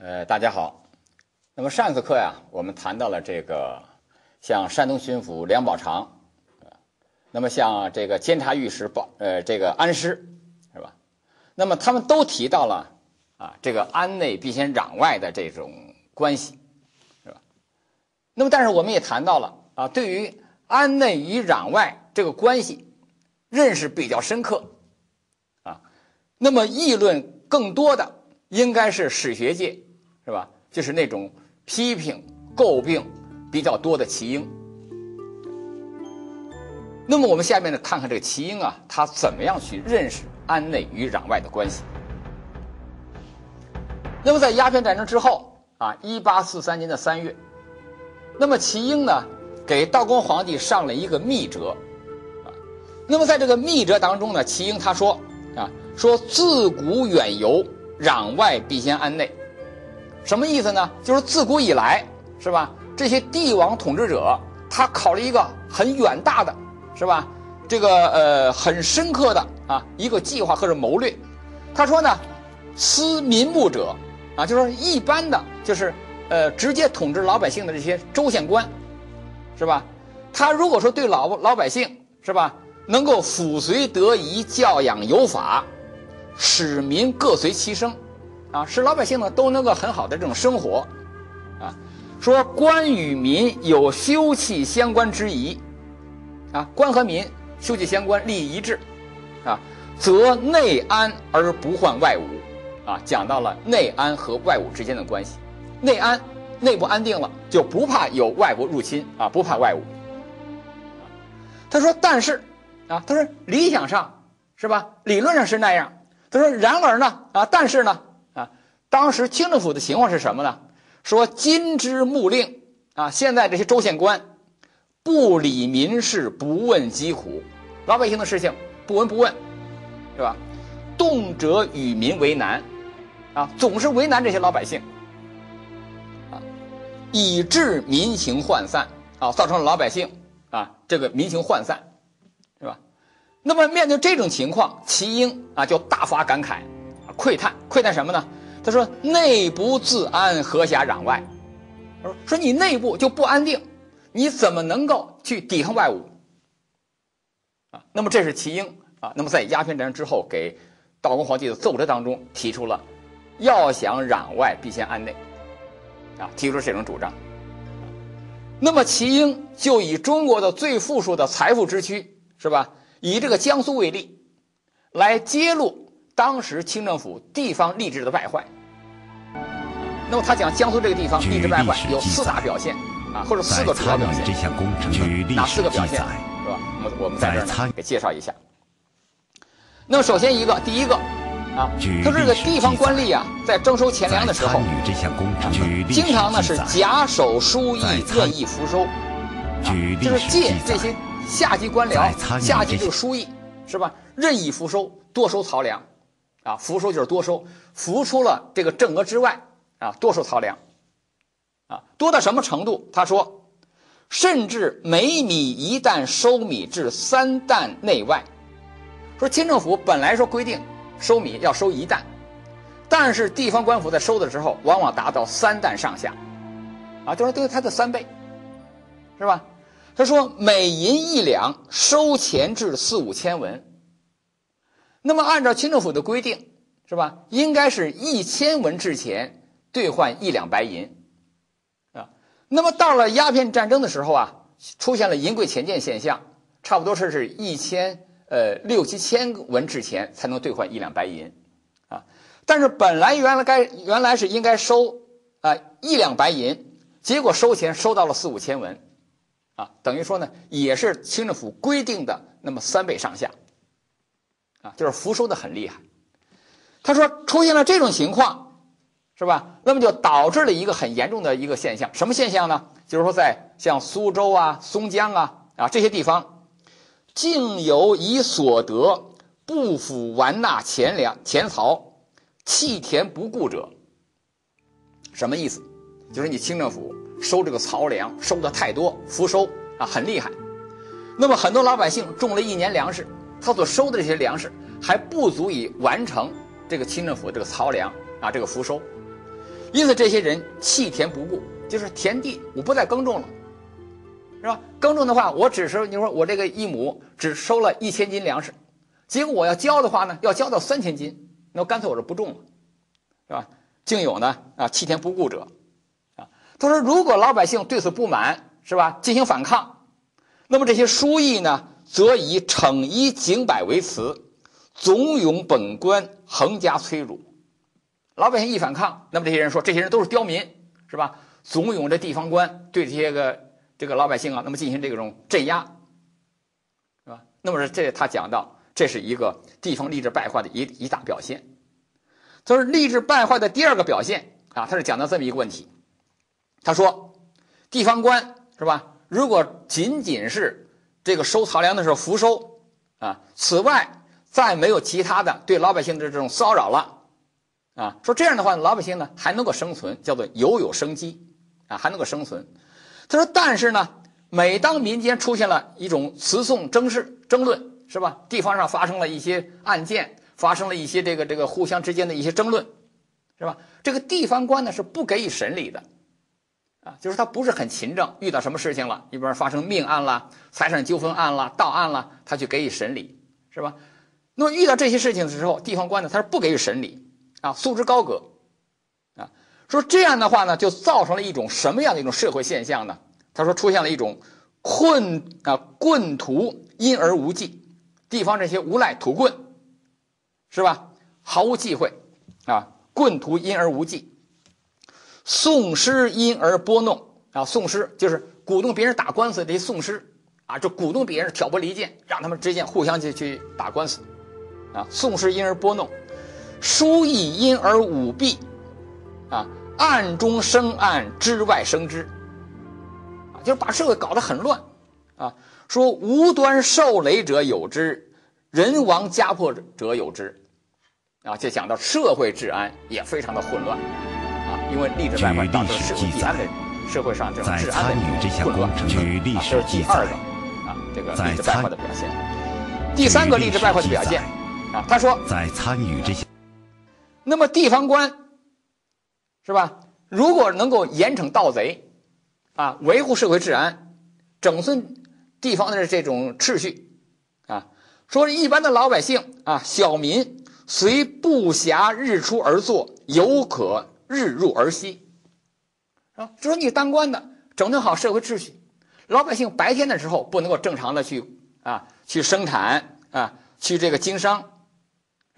呃，大家好。那么上次课呀，我们谈到了这个，像山东巡抚梁宝长，那么像这个监察御史保呃这个安师，是吧？那么他们都提到了啊，这个安内必先攘外的这种关系，是吧？那么但是我们也谈到了啊，对于安内与攘外这个关系认识比较深刻，啊，那么议论更多的应该是史学界。是吧？就是那种批评、诟病比较多的齐英。那么我们下面呢，看看这个齐英啊，他怎么样去认识安内与攘外的关系？那么在鸦片战争之后啊，一八四三年的三月，那么齐英呢，给道光皇帝上了一个密折啊。那么在这个密折当中呢，齐英他说啊，说自古远游，攘外必先安内。什么意思呢？就是自古以来，是吧？这些帝王统治者，他考虑一个很远大的，是吧？这个呃很深刻的啊一个计划或者谋略。他说呢，思民目者啊，就是说一般的，就是呃直接统治老百姓的这些州县官，是吧？他如果说对老老百姓，是吧，能够抚随得宜，教养有法，使民各随其生。啊，使老百姓呢都能够很好的这种生活，啊，说官与民有休戚相关之宜，啊，官和民休戚相关，利益一致，啊，则内安而不患外侮，啊，讲到了内安和外侮之间的关系，内安，内部安定了，就不怕有外国入侵，啊，不怕外侮。他说，但是，啊，他说理想上是吧？理论上是那样。他说，然而呢，啊，但是呢。当时清政府的情况是什么呢？说今之目令啊，现在这些州县官不理民事，不问疾苦，老百姓的事情不闻不问，是吧？动辄与民为难，啊，总是为难这些老百姓，啊，以致民情涣散，啊，造成了老百姓啊这个民情涣散，是吧？那么面对这种情况，齐英啊就大发感慨，啊喟叹，喟叹什么呢？他说：“内不自安，何暇攘外？”说：“说你内部就不安定，你怎么能够去抵抗外侮？”啊，那么这是齐英啊。那么在鸦片战争之后，给道光皇帝的奏折当中提出了“要想攘外，必先安内”，啊，提出这种主张。那么齐英就以中国的最富庶的财富之区，是吧？以这个江苏为例，来揭露当时清政府地方吏治的败坏。那么他讲江苏这个地方吏治败坏有四大表现啊，或者四个主要表现。哪四个表现是吧？我我们在这儿给介绍一下。那么首先一个，第一个啊，他说这个地方官吏啊，在征收钱粮的时候，经常呢是假手书役，任意浮收，就是借这些下级官僚、下级这个书役是吧，任意浮收，多收漕粮啊，浮收就是多收，浮出了这个正额之外。啊，多收漕粮，啊，多到什么程度？他说，甚至每米一担收米至三担内外。说清政府本来说规定收米要收一担，但是地方官府在收的时候，往往达到三担上下，啊，就是都是他的三倍，是吧？他说每银一两收钱至四五千文。那么按照清政府的规定，是吧？应该是一千文制钱。兑换一两白银，啊，那么到了鸦片战争的时候啊，出现了银贵钱贱现象，差不多是是一千呃六七千文制钱才能兑换一两白银，啊，但是本来原来该原来是应该收啊一两白银，结果收钱收到了四五千文，啊，等于说呢也是清政府规定的那么三倍上下，啊，就是浮收的很厉害。他说出现了这种情况。是吧？那么就导致了一个很严重的一个现象，什么现象呢？就是说，在像苏州啊、松江啊啊这些地方，竟有以所得不敷完纳钱粮钱曹，弃田不顾者。什么意思？就是你清政府收这个漕粮收的太多，浮收啊很厉害。那么很多老百姓种了一年粮食，他所收的这些粮食还不足以完成这个清政府这个漕粮啊这个浮收。因此这些人弃田不顾，就是田地我不再耕种了，是吧？耕种的话，我只是你说我这个一亩只收了一千斤粮食，结果我要交的话呢，要交到三千斤，那干脆我就不种了，是吧？竟有呢啊弃田不顾者，啊，他说如果老百姓对此不满，是吧？进行反抗，那么这些书役呢，则以惩一警百为辞，怂恿本官，横加催辱。老百姓一反抗，那么这些人说，这些人都是刁民，是吧？怂恿着地方官对这些个这个老百姓啊，那么进行这种镇压，是吧？那么这他讲到，这是一个地方吏治败坏的一一大表现。就是吏治败坏的第二个表现啊，他是讲到这么一个问题，他说，地方官是吧？如果仅仅是这个收漕粮的时候福收啊，此外再没有其他的对老百姓的这种骚扰了。啊，说这样的话，老百姓呢还能够生存，叫做犹有生机，啊，还能够生存。他说，但是呢，每当民间出现了一种词讼争事、争论，是吧？地方上发生了一些案件，发生了一些这个这个互相之间的一些争论，是吧？这个地方官呢是不给予审理的，啊，就是他不是很勤政，遇到什么事情了，一般发生命案啦、财产纠纷案啦、盗案啦，他去给予审理，是吧？那么遇到这些事情的时候，地方官呢他是不给予审理。啊，束之高阁，啊，说这样的话呢，就造成了一种什么样的一种社会现象呢？他说，出现了一种困啊，棍徒因而无忌，地方这些无赖土棍，是吧？毫无忌讳，啊，棍徒因而无忌，讼师因而拨弄啊，讼师就是鼓动别人打官司这些讼师啊，就鼓动别人挑拨离间，让他们之间互相去去打官司，啊，讼师因而拨弄。书亦因而舞弊，啊，暗中生暗，之外生枝，啊，就是把社会搞得很乱，啊，说无端受累者有之，人亡家破者有之，啊，就讲到社会治安也非常的混乱，啊，因为历史败坏导致社会治安的社会上这种治安的混乱，举历史记载，啊，这个吏治败坏的表现。第三个吏治败坏的表现，啊，他说在参与这些。那么地方官，是吧？如果能够严惩盗贼，啊，维护社会治安，整顿地方的这种秩序，啊，说一般的老百姓啊，小民随不暇日出而作，犹可日入而息，啊，就说你当官的整顿好社会秩序，老百姓白天的时候不能够正常的去啊去生产啊去这个经商。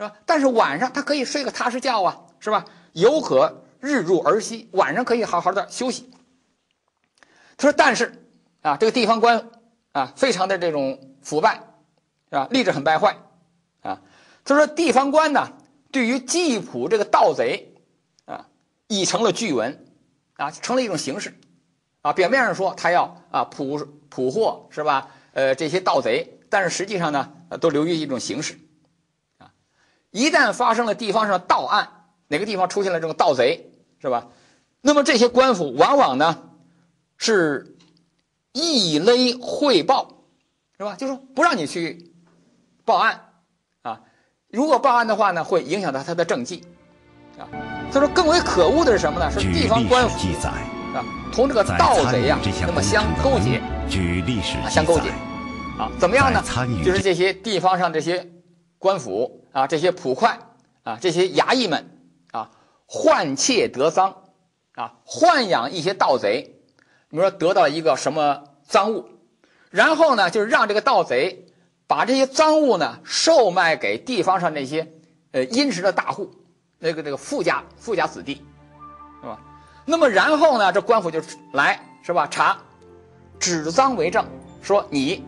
是吧？但是晚上他可以睡个踏实觉啊，是吧？犹可日入而息，晚上可以好好的休息。他说：“但是啊，这个地方官啊，非常的这种腐败，是吧？吏治很败坏啊。”他说：“地方官呢，对于缉捕这个盗贼啊，已成了具文啊，成了一种形式啊。表面上说他要啊捕捕获是吧？呃，这些盗贼，但是实际上呢，都流于一种形式。”一旦发生了地方上盗案，哪个地方出现了这种盗贼，是吧？那么这些官府往往呢是一勒汇报，是吧？就是不让你去报案啊。如果报案的话呢，会影响到他的政绩啊。他说更为可恶的是什么呢？是地方官府啊，同这个盗贼呀，那么相勾结，举历史相勾结啊？怎么样呢？就是这些地方上这些官府。啊，这些捕快啊，这些衙役们啊，换窃得赃啊，豢养一些盗贼，比如说得到一个什么赃物，然后呢，就是让这个盗贼把这些赃物呢售卖给地方上那些呃殷实的大户，那个那个富家富家子弟，是吧？那么然后呢，这官府就来是吧？查，指赃为证，说你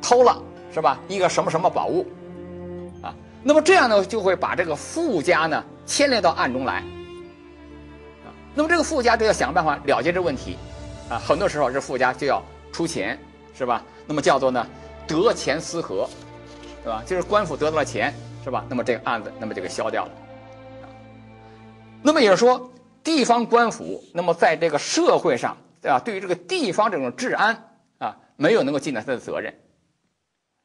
偷了是吧？一个什么什么宝物。那么这样呢，就会把这个富家呢牵连到案中来，啊，那么这个富家就要想办法了结这问题，啊，很多时候这富家就要出钱，是吧？那么叫做呢得钱思和，对吧？就是官府得到了钱，是吧？那么这个案子那么就给消掉了，那么也是说，地方官府那么在这个社会上，对吧？对于这个地方这种治安啊，没有能够尽到他的责任，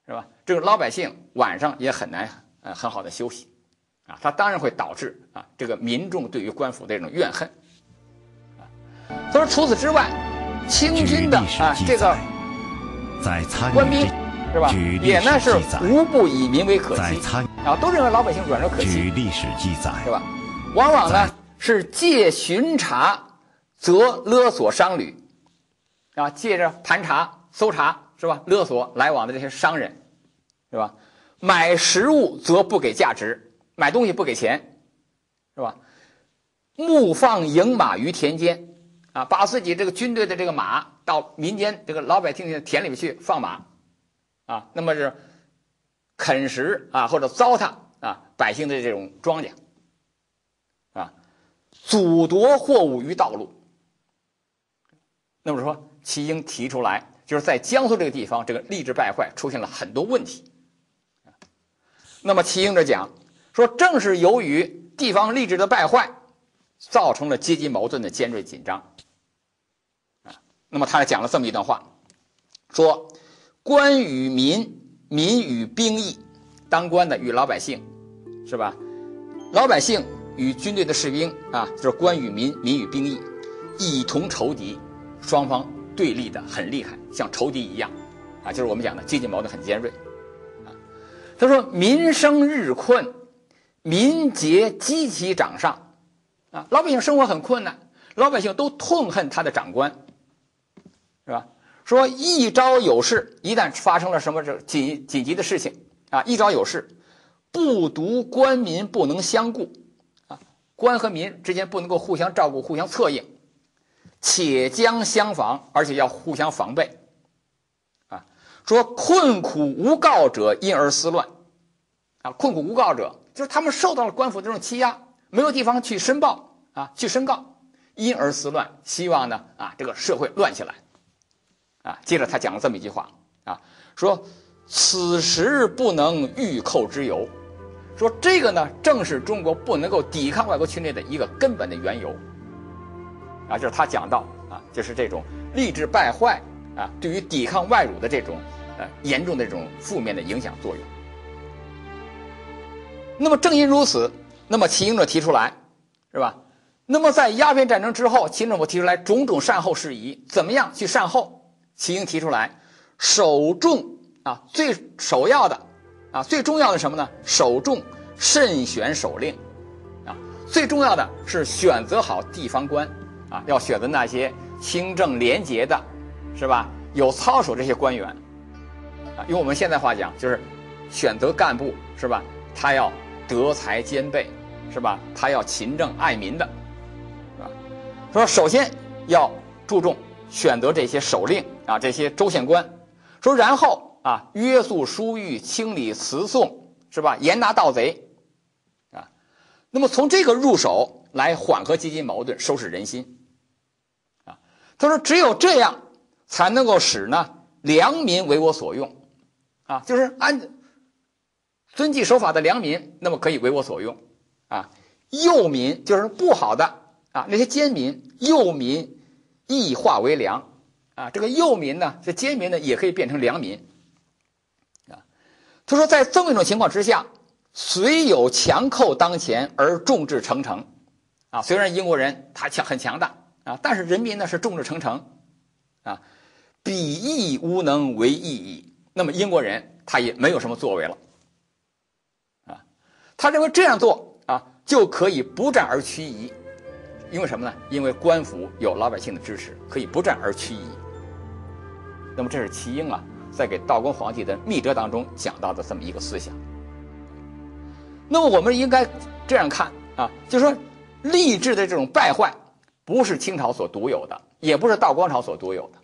是吧？这个老百姓晚上也很难。呃，很好的休息，啊，它当然会导致啊这个民众对于官府的这种怨恨，说除此之外，清军的啊这个在参官兵是吧，也呢是无不以民为可欺啊，都认为老百姓软弱可欺。据历史记载，是吧？往往呢是借巡查，则勒索商旅，啊，借着盘查、搜查，是吧？勒索来往的这些商人，是吧？买食物则不给价值，买东西不给钱，是吧？牧放营马于田间，啊，把自己这个军队的这个马到民间这个老百姓的田里面去放马，啊，那么是啃食啊或者糟蹋啊百姓的这种庄稼。啊阻夺货物于道路。那么说，齐英提出来，就是在江苏这个地方，这个吏治败坏出现了很多问题。那么齐应着讲说，正是由于地方吏治的败坏，造成了阶级矛盾的尖锐紧张。啊，那么他还讲了这么一段话，说：官与民，民与兵役，当官的与老百姓，是吧？老百姓。与军队的士兵啊，就是官与民，民与兵役，一同仇敌，双方对立的很厉害，像仇敌一样，啊，就是我们讲的阶级矛盾很尖锐，他说民生日困，民节积其掌上，啊，老百姓生活很困难，老百姓都痛恨他的长官，是吧？说一朝有事，一旦发生了什么这紧紧急的事情啊，一朝有事，不独官民不能相顾。啊官和民之间不能够互相照顾、互相策应，且将相防，而且要互相防备。说困苦无告者因而思乱，啊，困苦无告者就是他们受到了官府这种欺压，没有地方去申报啊，去申告，因而思乱，希望呢啊这个社会乱起来。啊，接着他讲了这么一句话啊，说此时不能御寇之由。说这个呢，正是中国不能够抵抗外国侵略的一个根本的缘由。啊，就是他讲到啊，就是这种吏治败坏啊，对于抵抗外辱的这种呃严重的这种负面的影响作用。那么正因如此，那么齐英者提出来，是吧？那么在鸦片战争之后，清政府提出来种种善后事宜，怎么样去善后？齐英提出来，首重啊，最首要的。啊，最重要的什么呢？首重慎选首令，啊，最重要的是选择好地方官，啊，要选择那些清正廉洁的，是吧？有操守这些官员，啊，用我们现在话讲，就是选择干部，是吧？他要德才兼备，是吧？他要勤政爱民的，是吧？说首先要注重选择这些首令啊，这些州县官，说然后。啊，约束疏狱，清理词讼，是吧？严拿盗贼，啊，那么从这个入手来缓和阶级矛盾，收拾人心，啊，他说只有这样才能够使呢良民为我所用，啊，就是按遵纪守法的良民，那么可以为我所用，啊，幼民就是不好的啊，那些奸民，幼民亦化为良，啊，这个幼民呢，这奸民呢也可以变成良民。啊他说，在这么一种情况之下，虽有强寇当前而众志成城，啊，虽然英国人他强很强大。啊，但是人民呢是众志成城，啊，彼亦无能为意矣。那么英国人他也没有什么作为了，啊，他认为这样做啊就可以不战而屈夷，因为什么呢？因为官府有老百姓的支持，可以不战而屈夷。那么这是齐英啊。在给道光皇帝的密折当中讲到的这么一个思想，那么我们应该这样看啊，就是说吏治的这种败坏不是清朝所独有的，也不是道光朝所独有的，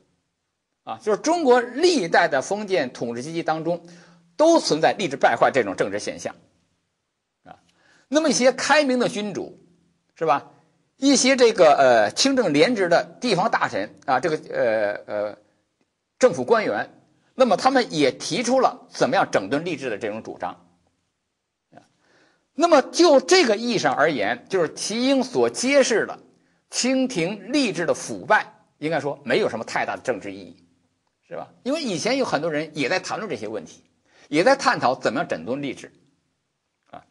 啊，就是中国历代的封建统治阶级当中都存在吏治败坏这种政治现象，啊，那么一些开明的君主是吧？一些这个呃清正廉直的地方大臣啊，这个呃呃政府官员。那么他们也提出了怎么样整顿吏治的这种主张，那么就这个意义上而言，就是齐英所揭示的清廷吏治的腐败，应该说没有什么太大的政治意义，是吧？因为以前有很多人也在谈论这些问题，也在探讨怎么样整顿吏治，啊，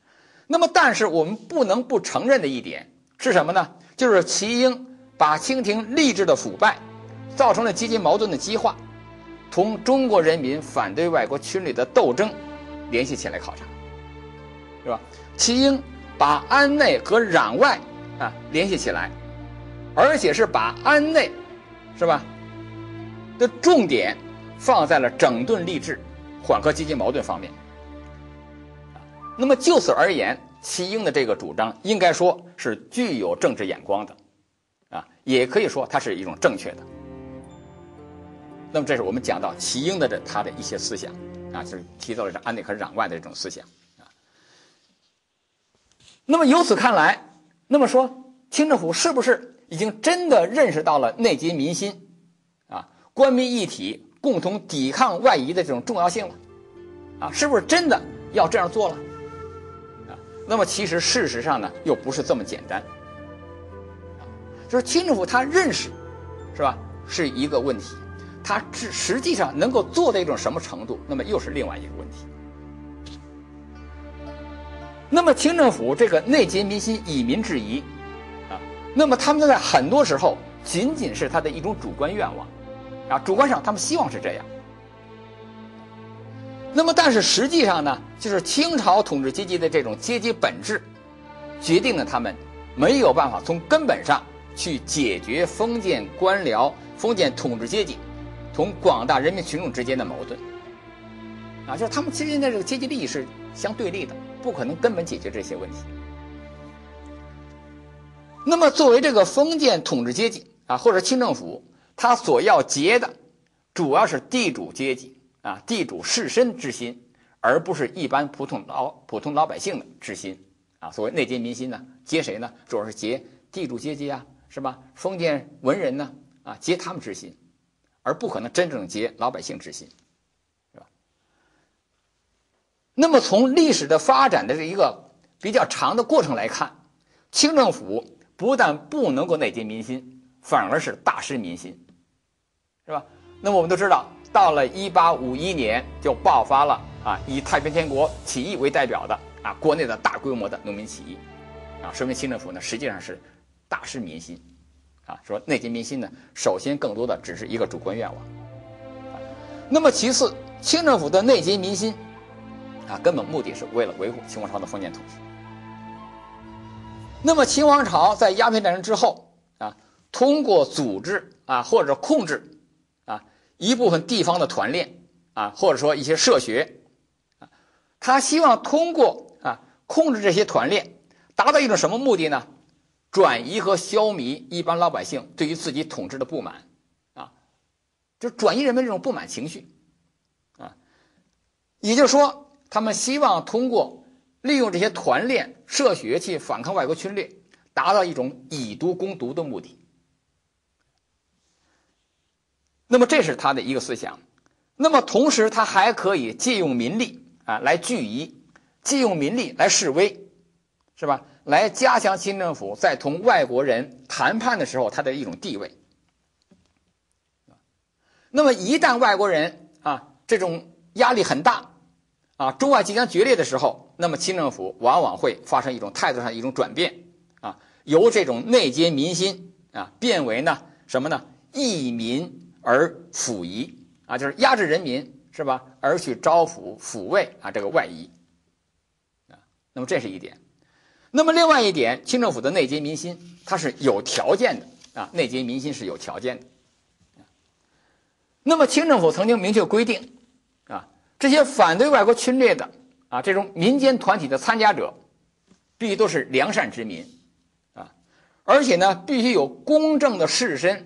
那么但是我们不能不承认的一点是什么呢？就是齐英把清廷吏治的腐败，造成了阶级矛盾的激化，同中国人民反对外国侵略的斗争联系起来考察，是吧？齐英把安内和攘外啊联系起来，而且是把安内，是吧？的重点放在了整顿吏治、缓和阶级矛盾方面。那么就此而言，齐英的这个主张应该说是具有政治眼光的，啊，也可以说它是一种正确的。那么这是我们讲到齐英的这他的一些思想，啊，就是提到了这安内和攘外的这种思想，啊。那么由此看来，那么说清政府是不是已经真的认识到了内结民心，官民一体共同抵抗外夷的这种重要性了，啊，是不是真的要这样做了？啊那么其实事实上呢，又不是这么简单，就是清政府他认识，是吧？是一个问题，他是实际上能够做到一种什么程度，那么又是另外一个问题。那么清政府这个内结民心、以民制夷，啊，那么他们在很多时候仅仅是他的一种主观愿望，啊，主观上他们希望是这样。那么，但是实际上呢，就是清朝统治阶级的这种阶级本质，决定了他们没有办法从根本上去解决封建官僚、封建统治阶级同广大人民群众之间的矛盾。啊，就是他们之间的这个阶级利益是相对立的，不可能根本解决这些问题。那么，作为这个封建统治阶级啊，或者清政府，他所要结的，主要是地主阶级。啊，地主士绅之心，而不是一般普通老普通老百姓的之心啊。所谓内结民心呢，结谁呢？主要是结地主阶级啊，是吧？封建文人呢，啊，结他们之心，而不可能真正结老百姓之心，是吧？那么从历史的发展的这一个比较长的过程来看，清政府不但不能够内结民心，反而是大失民心，是吧？那么我们都知道。到了一八五一年，就爆发了啊，以太平天国起义为代表的啊，国内的大规模的农民起义，啊，说明清政府呢实际上是大失民心，啊，说内结民心呢，首先更多的只是一个主观愿望，啊，那么其次，清政府的内结民心，啊，根本目的是为了维护清王朝的封建统治。那么清王朝在鸦片战争之后啊，通过组织啊或者控制。一部分地方的团练啊，或者说一些社学啊，他希望通过啊控制这些团练，达到一种什么目的呢？转移和消弭一般老百姓对于自己统治的不满啊，就转移人们这种不满情绪啊。也就是说，他们希望通过利用这些团练社学去反抗外国侵略，达到一种以毒攻毒的目的。那么这是他的一个思想，那么同时他还可以借用民力啊来聚夷，借用民力来示威，是吧？来加强清政府在同外国人谈判的时候他的一种地位。那么一旦外国人啊这种压力很大，啊中外即将决裂的时候，那么清政府往往会发生一种态度上一种转变啊，由这种内结民心啊变为呢什么呢？益民。而抚夷啊，就是压制人民是吧？而去招抚抚慰啊这个外夷啊，那么这是一点。那么另外一点，清政府的内结民心，它是有条件的啊，内结民心是有条件的。那么清政府曾经明确规定啊，这些反对外国侵略的啊这种民间团体的参加者，必须都是良善之民啊，而且呢，必须有公正的士绅。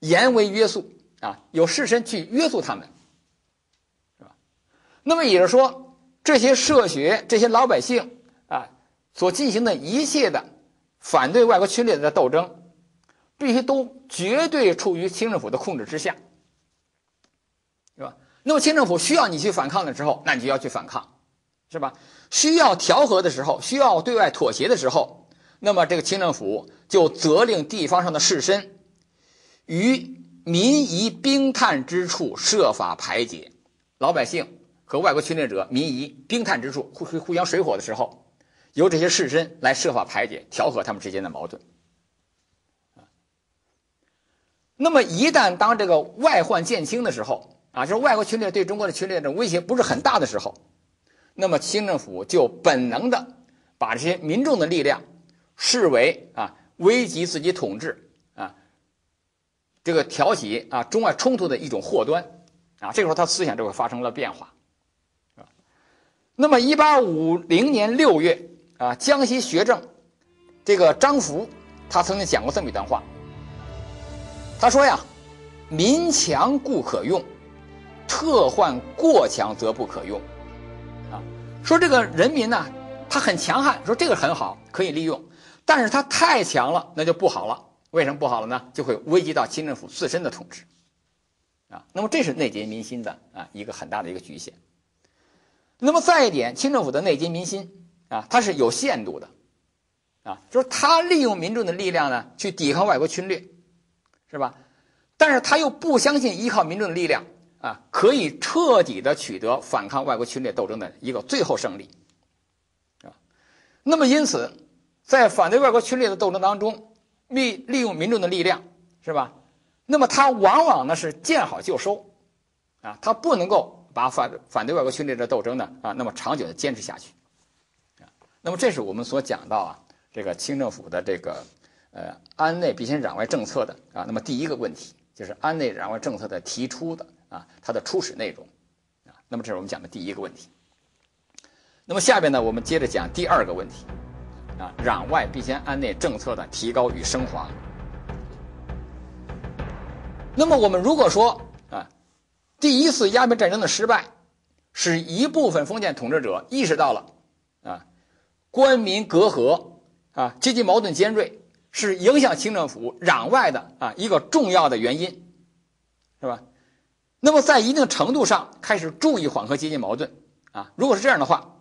严为约束啊，有士绅去约束他们，是吧？那么也就是说，这些社学、这些老百姓啊，所进行的一切的反对外国侵略的斗争，必须都绝对处于清政府的控制之下，是吧？那么清政府需要你去反抗的时候，那你就要去反抗，是吧？需要调和的时候，需要对外妥协的时候，那么这个清政府就责令地方上的士绅。于民夷兵探之处设法排解，老百姓和外国侵略者民夷兵探之处互互相水火的时候，由这些士绅来设法排解、调和他们之间的矛盾。那么一旦当这个外患渐轻的时候，啊，就是外国侵略对中国的侵略的威胁不是很大的时候，那么清政府就本能的把这些民众的力量视为啊危及自己统治这个挑起啊中外冲突的一种祸端啊，这个时候他思想就会发生了变化啊。那么一八五零年六月啊，江西学政这个张福他曾经讲过这么一段话，他说呀：“民强故可用。”特患过强则不可用，啊，说这个人民呢，他很强悍，说这个很好，可以利用，但是他太强了，那就不好了。为什么不好了呢？就会危及到清政府自身的统治，啊，那么这是内结民心的啊一个很大的一个局限。那么再一点，清政府的内结民心啊，它是有限度的，啊，就是他利用民众的力量呢去抵抗外国侵略，是吧？但是他又不相信依靠民众的力量。啊，可以彻底的取得反抗外国侵略斗争的一个最后胜利，啊，那么因此，在反对外国侵略的斗争当中，利利用民众的力量，是吧？那么他往往呢是见好就收，啊，他不能够把反反对外国侵略的斗争呢啊，那么长久的坚持下去，啊，那么这是我们所讲到啊，这个清政府的这个呃安内必先攘外政策的啊，那么第一个问题就是安内攘外政策的提出的。啊，它的初始内容，啊，那么这是我们讲的第一个问题。那么下边呢，我们接着讲第二个问题，啊，攘外必先安内政策的提高与升华。那么我们如果说啊，第一次鸦片战争的失败，使一部分封建统治者意识到了啊，官民隔阂啊，阶级矛盾尖锐，是影响清政府攘外的啊一个重要的原因，是吧？那么，在一定程度上开始注意缓和阶级矛盾啊。如果是这样的话，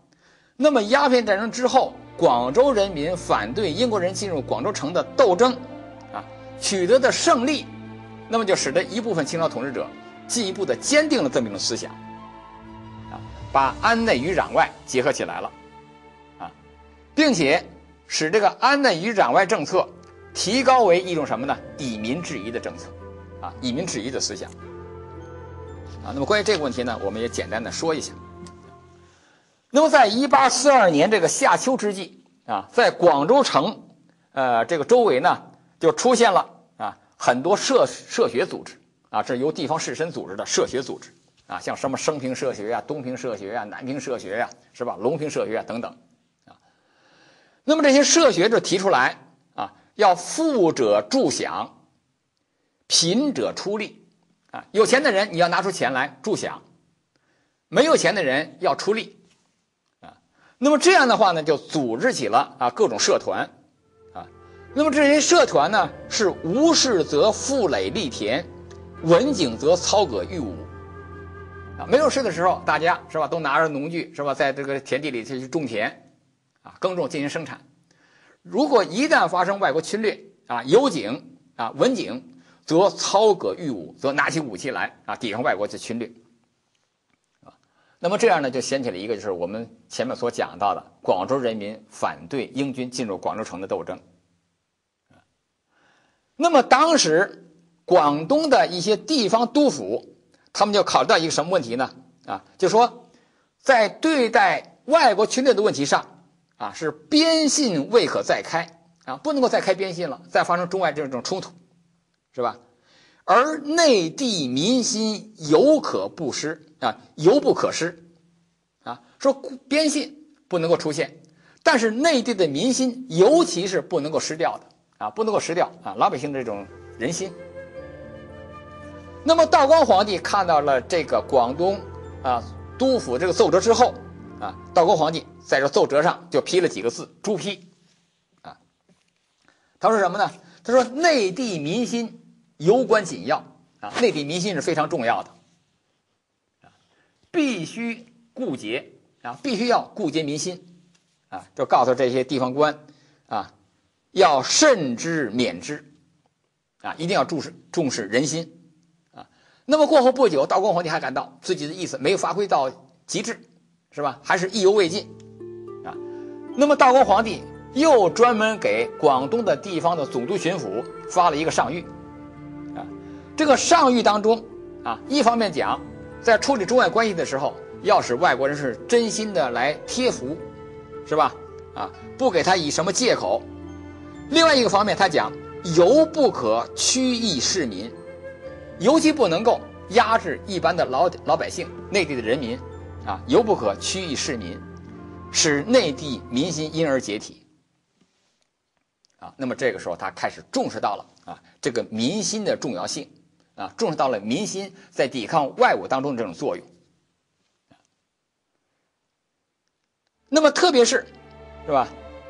那么鸦片战争之后，广州人民反对英国人进入广州城的斗争啊，取得的胜利，那么就使得一部分清朝统治者进一步的坚定了这么一种思想啊，把安内与攘外结合起来了啊，并且使这个安内与攘外政策提高为一种什么呢？以民治夷的政策啊，以民治夷的思想。啊，那么关于这个问题呢，我们也简单的说一下。那么，在一八四二年这个夏秋之际啊，在广州城，呃，这个周围呢，就出现了啊很多社社学组织啊，这是由地方士绅组织的社学组织啊，像什么升平社学呀、东平社学呀、南平社学呀，是吧？龙平社学啊等等啊。那么这些社学就提出来啊，要富者助饷，贫者出力。啊，有钱的人你要拿出钱来助饷，没有钱的人要出力，那么这样的话呢，就组织起了啊各种社团，啊，那么这些社团呢是无事则负累力田，文景则操戈御武，啊，没有事的时候，大家是吧，都拿着农具是吧，在这个田地里去种田，啊，耕种进行生产。如果一旦发生外国侵略，啊，有景啊，文景。则操戈御武，则拿起武器来啊，抵抗外国的侵略，那么这样呢，就掀起了一个就是我们前面所讲到的广州人民反对英军进入广州城的斗争，那么当时广东的一些地方督府，他们就考虑到一个什么问题呢？啊，就说在对待外国侵略的问题上，啊，是边信未可再开啊，不能够再开边信了，再发生中外这种冲突。是吧？而内地民心犹可不失啊，犹不可失啊。说边信不能够出现，但是内地的民心，尤其是不能够失掉的啊，不能够失掉啊，老百姓这种人心。那么道光皇帝看到了这个广东啊督府这个奏折之后啊，道光皇帝在这奏折上就批了几个字：朱批啊。他说什么呢？他说内地民心。攸关紧要啊，内地民心是非常重要的啊，必须顾结啊，必须要顾结民心啊，就告诉这些地方官啊，要慎之免之啊，一定要重视重视人心啊。那么过后不久，道光皇帝还感到自己的意思没有发挥到极致，是吧？还是意犹未尽啊。那么道光皇帝又专门给广东的地方的总督巡抚发了一个上谕。这个上谕当中啊，一方面讲，在处理中外关系的时候，要使外国人是真心的来贴服，是吧？啊，不给他以什么借口。另外一个方面，他讲尤不可屈意市民，尤其不能够压制一般的老老百姓、内地的人民，啊，尤不可屈意市民，使内地民心因而解体。啊，那么这个时候他开始重视到了啊这个民心的重要性，啊，重视到了民心在抵抗外侮当中的这种作用。那么特别是，是吧？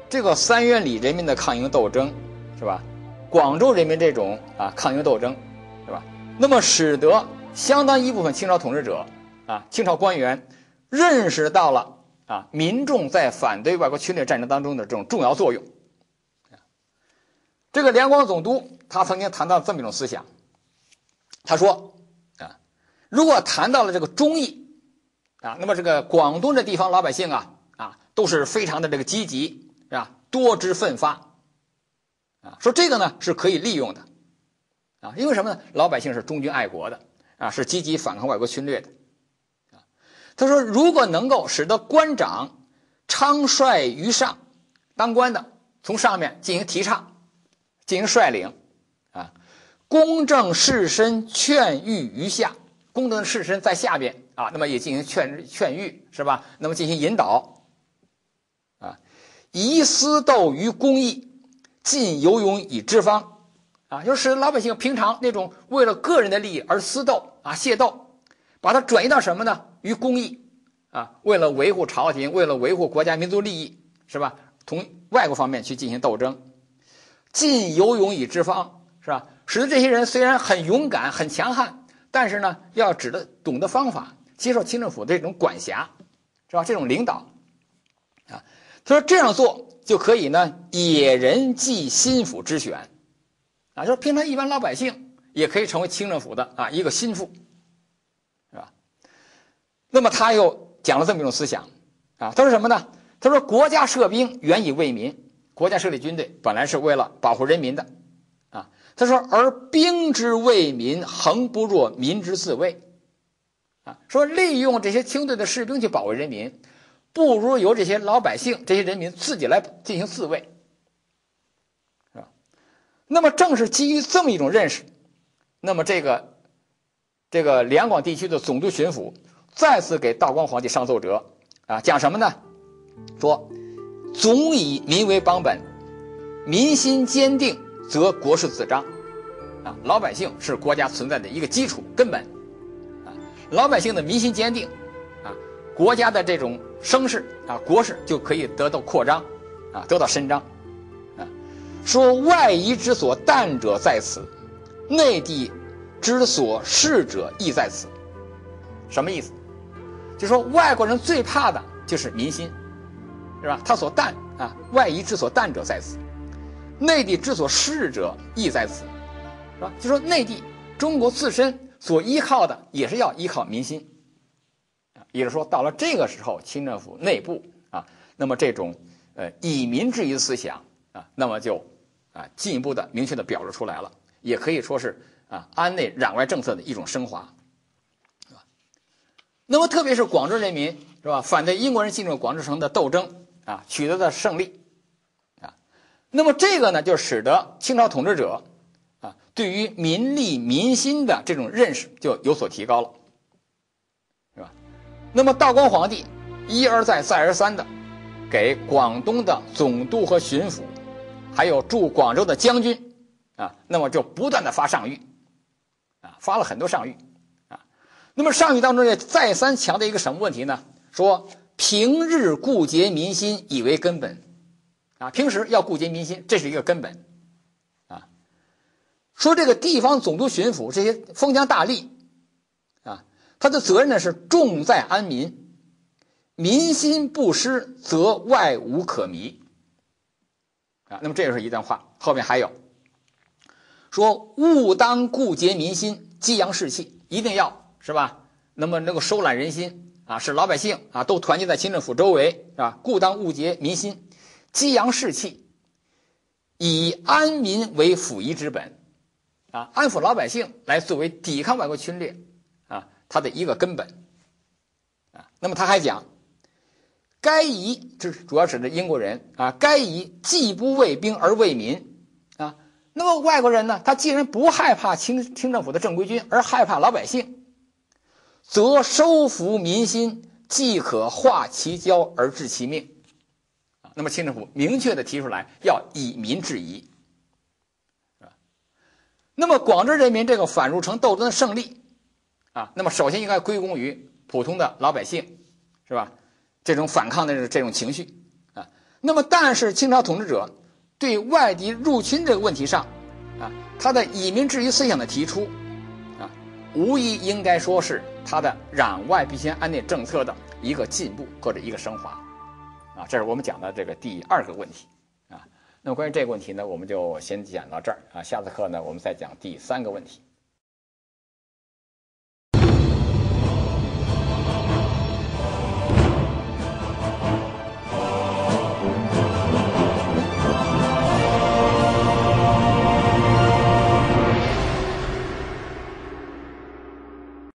这个三元里人民的抗英斗争，是吧？广州人民这种啊抗英斗争，是吧？那么使得相当一部分清朝统治者啊，清朝官员认识到了啊民众在反对外国侵略战争当中的这种重要作用。这个两广总督他曾经谈到这么一种思想，他说啊，如果谈到了这个忠义啊，那么这个广东这地方老百姓啊啊都是非常的这个积极。是吧？多知奋发，啊，说这个呢是可以利用的，啊，因为什么呢？老百姓是忠君爱国的，啊，是积极反抗外国侵略的，啊，他说如果能够使得官长昌率于上，当官的从上面进行提倡，进行率领，公正士绅劝谕于下，公正士绅在下边啊，那么也进行劝劝谕，是吧？那么进行引导。以私斗于公义，尽游勇以知方，啊，就是老百姓平常那种为了个人的利益而私斗啊、械斗，把它转移到什么呢？于公义，啊，为了维护朝廷，为了维护国家民族利益，是吧？从外国方面去进行斗争，尽游勇以知方，是吧？使得这些人虽然很勇敢、很强悍，但是呢，要指的懂得方法，接受清政府的这种管辖，是吧？这种领导。啊他说：“这样做就可以呢，野人即心腹之选，啊，就是平常一般老百姓也可以成为清政府的啊一个心腹，是吧？那么他又讲了这么一种思想，啊，他说什么呢？他说国家设兵原以为民，国家设立军队本来是为了保护人民的，他说而兵之为民，恒不若民之自卫，啊，说利用这些清队的士兵去保卫人民。”不如由这些老百姓、这些人民自己来进行自卫，是吧？那么正是基于这么一种认识，那么这个这个两广地区的总督巡抚再次给道光皇帝上奏折啊，讲什么呢？说总以民为邦本，民心坚定，则国事自彰。啊，老百姓是国家存在的一个基础根本，啊，老百姓的民心坚定，啊，国家的这种。声势啊，国势就可以得到扩张，啊，得到伸张，啊，说外夷之所惮者在此，内地之所恃者亦在此。什么意思？就说外国人最怕的就是民心，是吧？他所惮啊，外夷之所惮者在此，内地之所恃者亦在此，是吧？就说内地中国自身所依靠的也是要依靠民心。啊也就是说，到了这个时候，清政府内部啊，那么这种呃以民治夷的思想啊，那么就啊进一步的明确的表露出来了，也可以说是啊安内攘外政策的一种升华，是吧？那么特别是广州人民是吧，反对英国人进入广州城的斗争啊，取得的胜利，那么这个呢，就使得清朝统治者啊对于民利民心的这种认识就有所提高了。是吧那么道光皇帝一而再再而三的给广东的总督和巡抚，还有驻广州的将军啊，那么就不断的发上谕啊，发了很多上谕啊。那么上谕当中也再三强调一个什么问题呢？说平日固结民心以为根本啊，平时要固结民心，这是一个根本啊。说这个地方总督、巡抚这些封疆大吏。啊他的责任呢是重在安民，民心不失，则外无可迷。啊，那么这是一段话，后面还有说勿当固结民心，激扬士气，一定要是吧？那么能够收揽人心啊，使老百姓啊都团结在清政府周围，是吧？故当务结民心，激扬士气，以安民为辅一之本，啊，安抚老百姓来作为抵抗外国侵略啊，它的一个根本啊。那么他还讲，该以这主要指的英国人啊，该以既不为兵而为民啊。那么外国人呢，他既然不害怕清清政府的正规军，而害怕老百姓，则收服民心，即可化其骄而治其命。那么清政府明确的提出来，要以民治夷。那么广州人民这个反入城斗争的胜利，啊，那么首先应该归功于普通的老百姓，是吧？这种反抗的这种情绪，啊，那么但是清朝统治者对外敌入侵这个问题上，啊，他的以民治夷思想的提出，啊，无疑应该说是他的攘外必先安内政策的一个进步或者一个升华，啊，这是我们讲的这个第二个问题。啊那么关于这个问题呢，我们就先讲到这儿啊。下次课呢，我们再讲第三个问题。